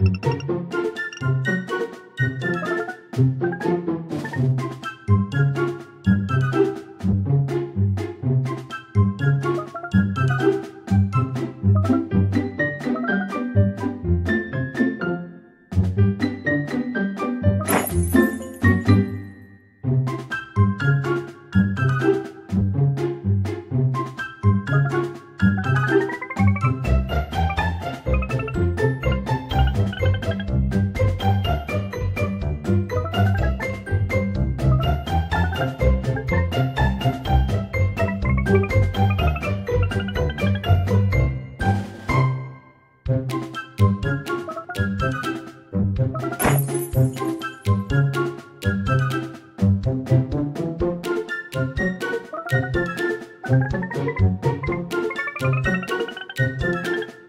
Música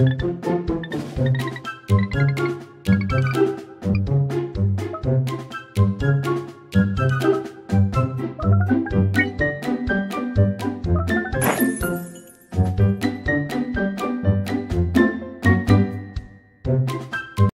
Música